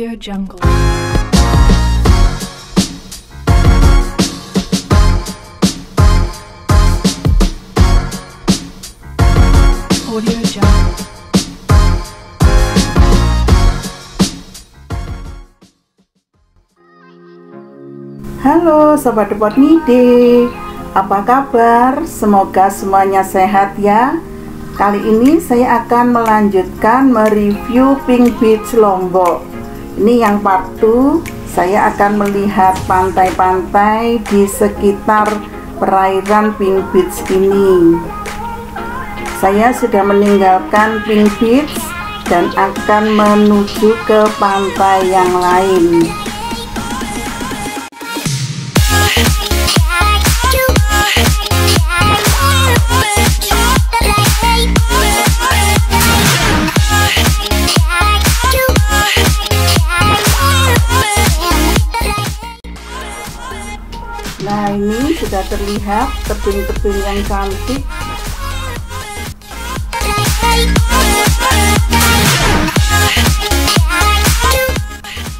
Audio Jungle. Halo Sobat Depot Mide Apa kabar? Semoga semuanya sehat ya Kali ini saya akan melanjutkan mereview Pink Beach Lombok Ini yang part 2 Saya akan melihat pantai-pantai di sekitar perairan Pink Beach ini. Saya sudah meninggalkan Pink Beach dan akan menuju ke pantai yang lain terlihat tebing-tebing yang cantik.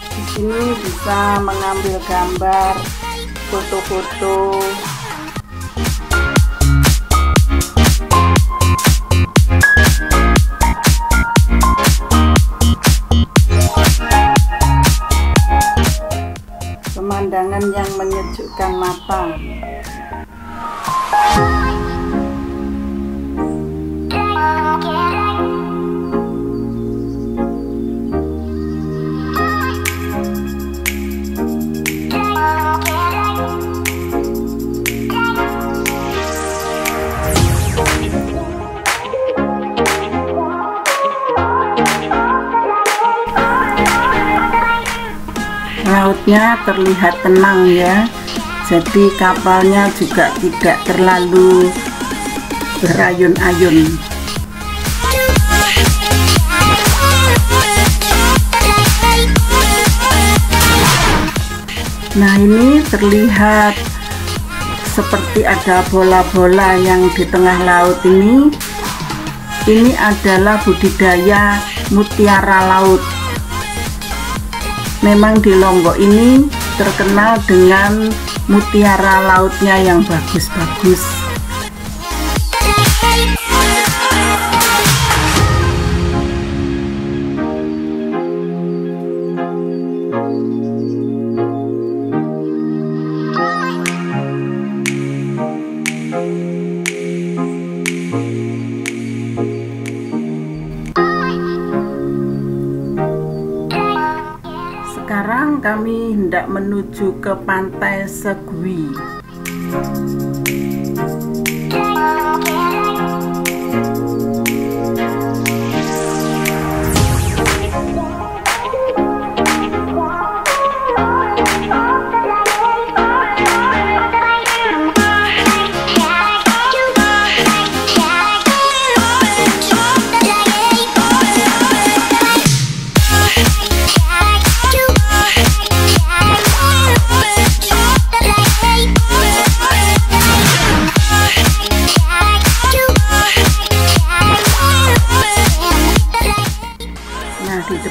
Di sini bisa mengambil gambar, foto-foto lautnya terlihat tenang ya. Jadi kapalnya juga tidak terlalu berayun-ayun. Nah ini terlihat seperti ada bola-bola yang di tengah laut ini. Ini adalah budidaya mutiara laut memang di Lombok ini terkenal dengan mutiara lautnya yang bagus-bagus hendak menuju ke pantai Segui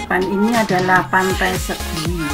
depan ini adalah pantai Segui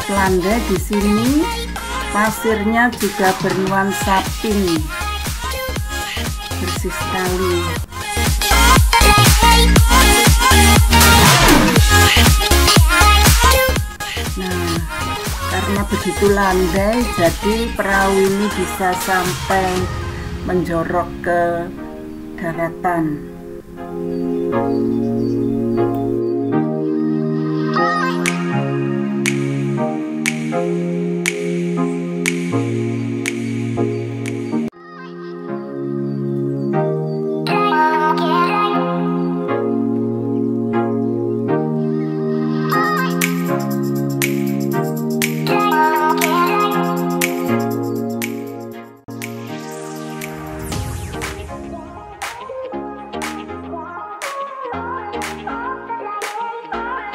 sangat landai di sini. Pasirnya juga bernuansa pink. Bersih sekali. Nah, karena begitu landai, jadi perahu ini bisa sampai menjorok ke daratan.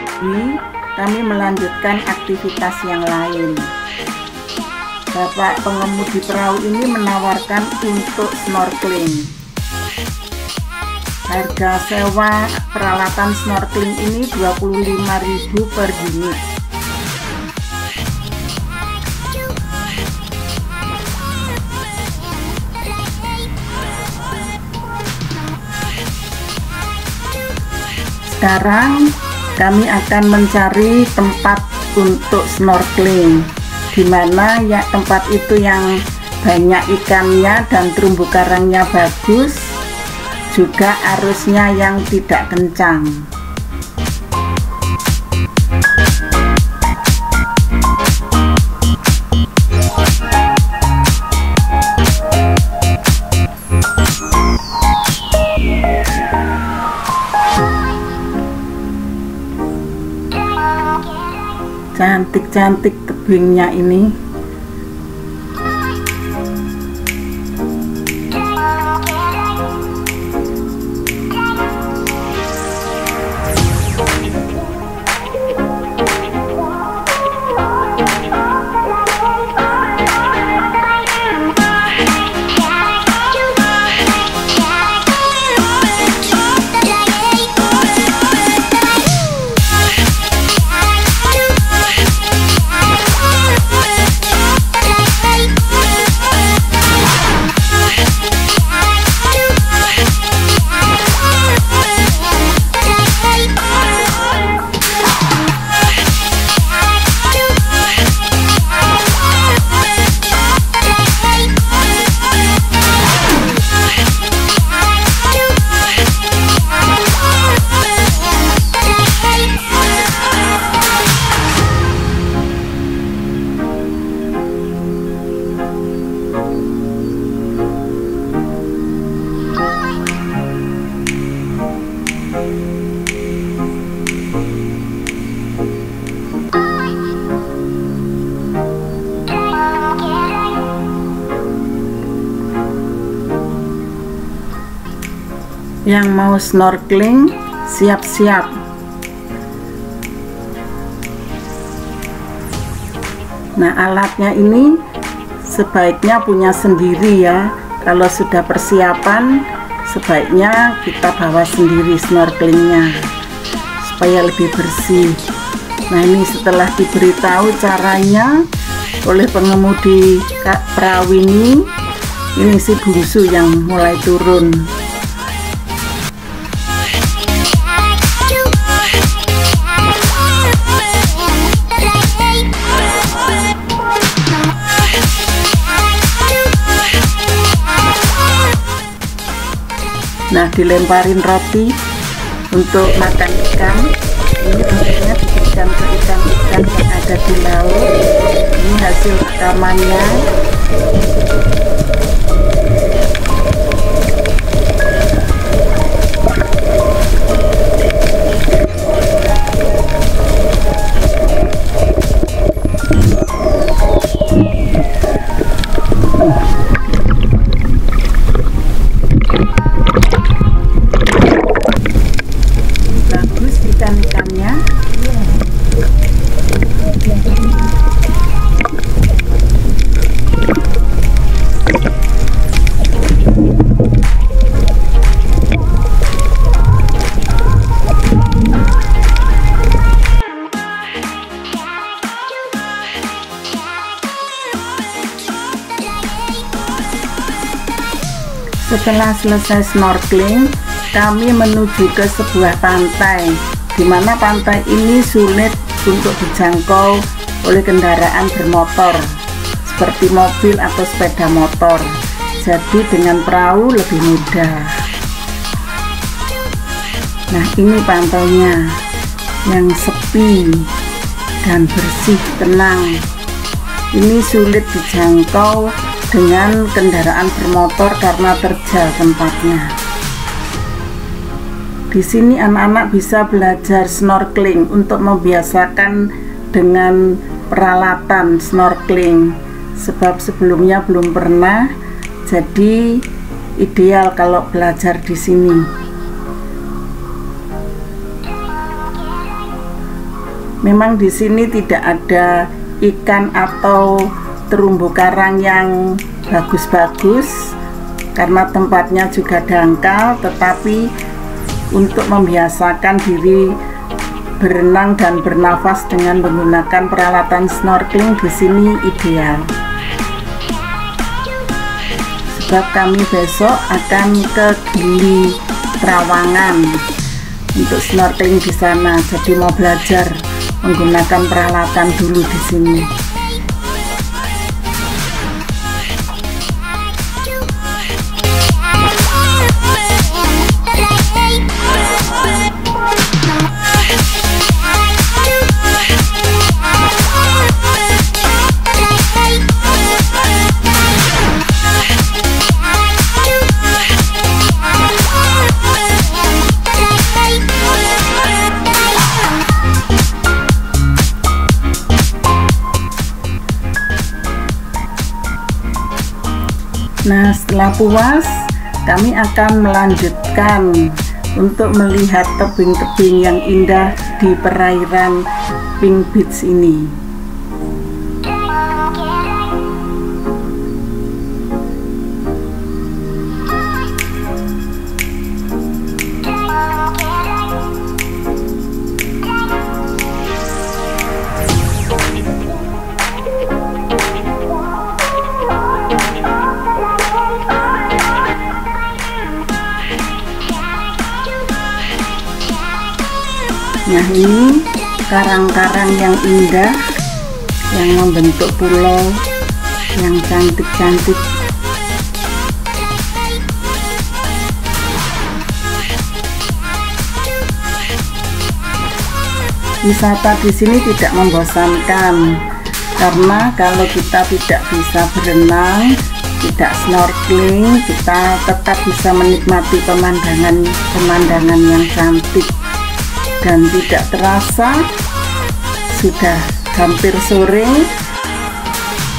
Ini kami melanjutkan aktivitas yang lain. Bapak pengemudi perahu ini menawarkan untuk snorkeling. Harga sewa peralatan snorkeling ini 25.000 per unit. Sekarang kami akan mencari tempat untuk snorkeling di mana ya tempat itu yang banyak ikannya dan terumbu karangnya bagus juga arusnya yang tidak kencang cantik-cantik tebingnya ini yang mau snorkeling siap-siap. Nah alatnya ini sebaiknya punya sendiri ya. Kalau sudah persiapan sebaiknya kita bawa sendiri snorkelingnya supaya lebih bersih. Nah ini setelah diberitahu caranya oleh pengemudi perahu ini ini si bungsu yang mulai turun dilemparin roti untuk makan ikan. Ini tentunya diberikan ke ikan-ikan yang ada di laut. Ini hasil rekamannya setelah selesai snorkeling, kami menuju ke sebuah pantai, di mana pantai ini sulit untuk dijangkau oleh kendaraan bermotor, seperti mobil atau sepeda motor. Jadi dengan perahu lebih mudah. Nah ini pantainya yang sepi dan bersih tenang. Ini sulit dijangkau dengan kendaraan bermotor karena terjal tempatnya. Di sini anak-anak bisa belajar snorkeling untuk membiasakan dengan peralatan snorkeling sebab sebelumnya belum pernah jadi ideal kalau belajar di sini. Memang di sini tidak ada ikan atau terumbu karang yang bagus-bagus karena tempatnya juga dangkal tetapi untuk membiasakan diri berenang dan bernafas dengan menggunakan peralatan snorkeling di sini ideal. Sebab kami besok akan ke Gili Trawangan untuk snorkeling di sana. Jadi mau belajar menggunakan peralatan dulu di sini Nah, setelah puas, kami akan melanjutkan untuk melihat tebing-tebing yang indah di perairan Pink Beach ini. Ini karang-karang yang indah yang membentuk pulau yang cantik-cantik. Wisata di sini tidak membosankan karena kalau kita tidak bisa berenang tidak snorkeling kita tetap bisa menikmati pemandangan pemandangan yang cantik dan tidak terasa sudah hampir sore.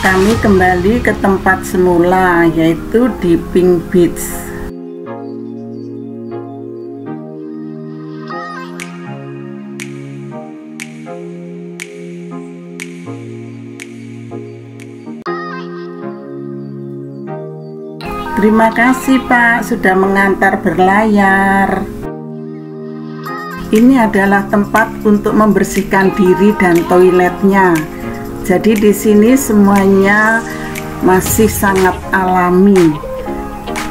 Kami kembali ke tempat semula yaitu di Pink Beach. Terima kasih Pak sudah mengantar berlayar ini adalah tempat untuk membersihkan diri dan toiletnya. Jadi di sini semuanya masih sangat alami.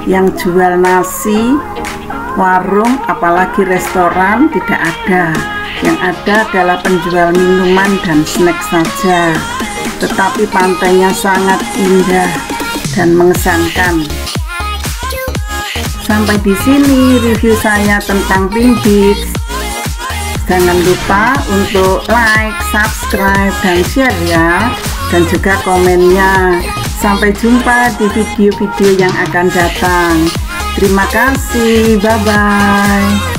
Yang jual nasi, warung, apalagi restoran tidak ada. Yang ada adalah penjual minuman dan snack saja. Tetapi pantainya sangat indah dan mengesankan. Sampai di sini review saya tentang Pink Beach. Jangan lupa untuk like, subscribe, dan share ya. Dan juga komennya. Sampai jumpa di video-video yang akan datang. Terima kasih, bye-bye